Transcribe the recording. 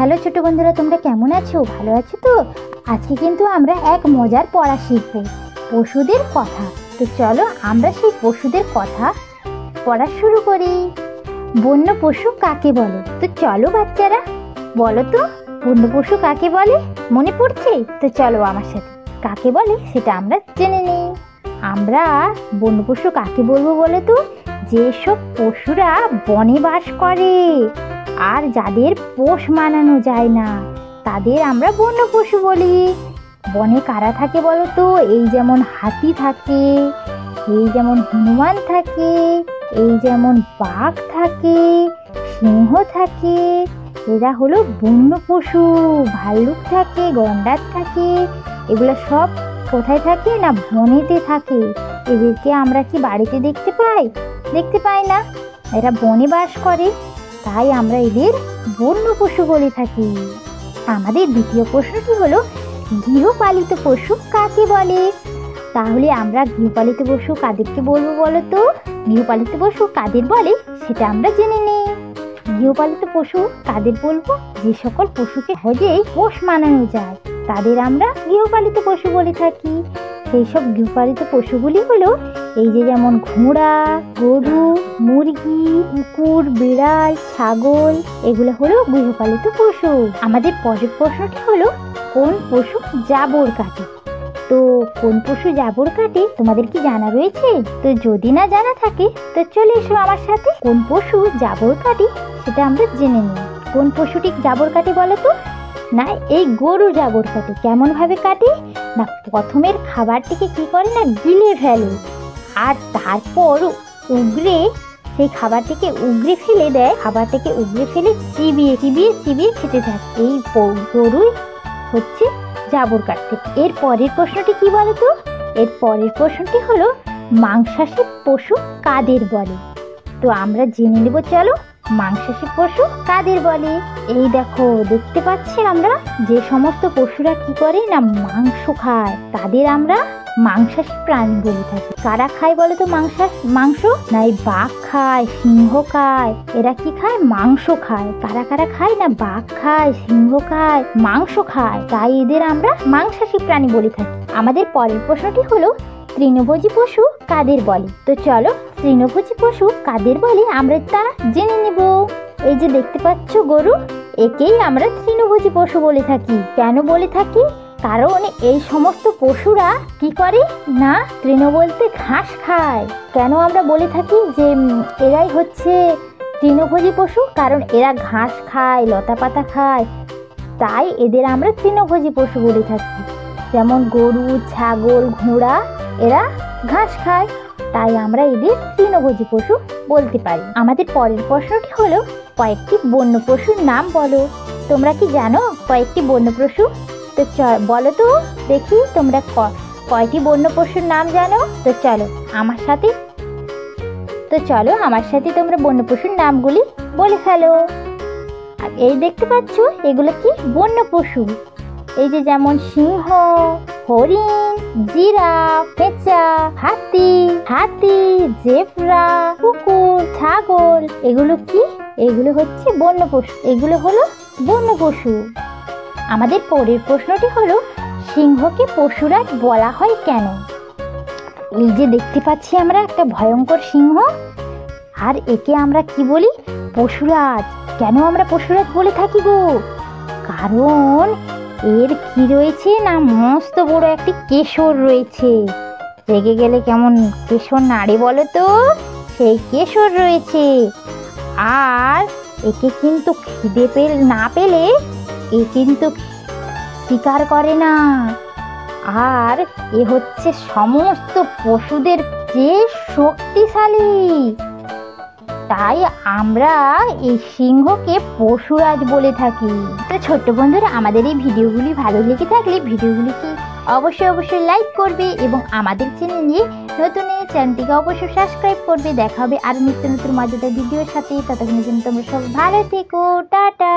Hello ছোট বন্ধুরা, তোমরা কেমন আছো? ভালো আছো তো? আজকে কিন্তু আমরা এক মজার পড়া শিখব, পশুদের কথা। তো চলো আমরা সেই পশুদের কথা পড়া শুরু করি। বন্য পশু কাকে বলে? তো চলো বাচ্চারা, বলো তো, বন্য পশু কাকে বলে? মনে পড়ছে? তো চলো আমার সাথে, কাকে বলে সেটা আমরা জেনে নিই। আমরা বন্য পশু কাকে বলব বলো তো? যেসব পশুরা বনে বাস করে। আর যাদের পোষ মানানো যায় না, তাদের আমরা বন্য পশু বলি। বনে কারা থাকে বলো তো এই যেমন হাতি থাকে, এই যেমন হনুমান থাকে, এই যেমন বাঘ থাকে, সিংহ থাকে, এরা হলো বন্য পশু। ভাল্লুক থাকে, গন্ডার থাকে, এগুলো সব কোথায় থাকে না বনেতে থাকে? এদেরকে আমরা কি বাড়িতে দেখতে পাই? দেখতে পাই না? এরা বনে বাস করে। তাই আমরা এদের বন্য পশু বলে থাকি। আমাদের দ্বিতীয় প্রশ্নটি হলো, গৃহপালিত পশু কাকে বলে? তাহলে আমরা গৃহপালিত পশু কাদেরকে বলব বলো তো গৃহপালিত পশু কাদের বলে সেটা আমরা জেনে নিই। গৃহপালিত পশু কাদের বলব? যে সকল পশুকে সহজেই পোষ মানানো যায়, তাদের আমরা গৃহপালিত পশু বলে থাকি। সেই সব গৃহপালিত পশুগুলি হলো, এই যে যেমন ঘোড়া, গরু মুরগি, কুকুর, বিড়াল, ছাগল, এগুলো হলো গৃহপালিত পশু। আমাদের পরের প্রশ্নটি হলো, কোন পশু জাবর কাটে? তো কোন পশু জাবর কাটে তোমাদের কি জানা রয়েছে? তো যদি না জানা থাকে, তো চলে এসো আমার সাথে। কোন পশু জাবর কাটে সেটা আমরা জেনে নিই কোন পশুটি জাবর কাটে বলো তো? না, এই গরু জাবর কাটে। কেমন ভাবে কাটে? না, প্রথমের খাবারটিকে কি করে? না, গিলে ফেলে। আর তারপর উগরে সেই খাবারটিকে উগড়ে ফেলে দেয়। খাবারটাকে উগড়ে ফেলে চিবিয়ে চিবিয়ে চিবিয়ে খেতে থাকে। এই গরুই হচ্ছে জাবর কাটতে। এর পরের প্রশ্নটি কি বলো তো এর পরের প্রশ্নটি হলো, মাংসাশী পশু কাদের বলে? তো আমরা জেনে নেব, চলো। মাংসাশী পশু কাদের বলে? এই দেখো, দেখতে পাচ্ছি আমরা যে সমস্ত পশুরা কি করে না মাংস খায়? তাদের আমরা মাংসাশী প্রাণী বলে থাকি। কারা খায় বলে তো মাংসাস মাংস? না, এই বাঘ খায়, সিংহ খায়। এরা কি খায়? মাংস খায়। কারা কারা খায় না বাঘ খায়, সিংহ খায়, মাংস খায়? তাই এদের আমরা মাংসাশী প্রাণী বলে থাকি। আমাদের পরের প্রশ্নটি হলো, তৃণভোজী পশু কাদের বলে? তো চলো তৃণভোজী পশু কাদের বলে আমরা তা জেনে নেব। এই যে দেখতে পাচ্ছ গরু, একেই আমরা তৃণভোজী পশু বলে থাকি। কেন বলে থাকি? কারণ এই সমস্ত পশুরা কি করে না তৃণ বলতে ঘাস খায়। কেন আমরা বলে থাকি যে এরাই হচ্ছে তৃণভোজী পশু? কারণ এরা ঘাস খায় লতা পাতা খায়। তাই এদের আমরা তৃণভোজী পশু বলে থাকি। যেমন গরু, ছাগল, ঘোড়া এরা ঘাস খায়। তাই আমরা এদের তৃণভোজী পশু বলতে পারি। আমাদের পরের প্রশ্নটি হলো, কয়েকটি বন্য পশুর নাম বলো। তোমরা কি জানো কয়েকটি বন্য পশু? তো বলো তো, দেখি তোমরা কয়টি বন্য পশুর নাম জানো? তো চলো, আমার সাথে, তো চলো, আমার সাথে তোমরা বন্য পশুর নামগুলি বলে ফেলো। আর এই দেখতে পাচ্ছ, এগুলো কি বন্য পশু? এই যে যেমন সিংহ, হরিণ, জিরাফ, পেঁচা, হাতি হাতি, জেব্রা, কুকুর, ছাগল, এগুলো কি? এগুলো হচ্ছে বন্য পশু। এগুলো হলো বন্য পশু। আমাদের পরের প্রশ্নটি হলো, সিংহকে পশুরাজ বলা হয় কেন? এই যে দেখতে পাচ্ছি আমরা একটা ভয়ঙ্কর সিংহ। আর একে আমরা কি বলি? পশুরাজ। কেন আমরা পশুরাজ বলে থাকি গো? কারণ এর কি রয়েছে? না, মস্ত বড় একটি কেশর রয়েছে। রেগে গেলে কেমন কেশর নাড়ে বলো তো? সেই কেশর রয়েছে। আর একে কিন্তু খিদে পেল, না পেলে এ কিন্তু শিকার করে না। আর এ হচ্ছে সমস্ত পশুদের চেয়ে শক্তিশালী তাই আমরা এই সিংহকে পশুরাজ বলে থাকি। তো ছোট্ট বন্ধুরা, আমাদের এই ভিডিওগুলি ভালো লেগে থাকলে ভিডিওগুলিকে অবশ্যই অবশ্যই লাইক করবে এবং আমাদের চ্যানেলে নতুন এই চ্যানেলটিকে অবশ্যই সাবস্ক্রাইব করবে। দেখা হবে আরও নিত্য নতুন মজাদার ভিডিওর সাথে। ততক্ষণ তোমরা সব ভালো থেকো। টাটা!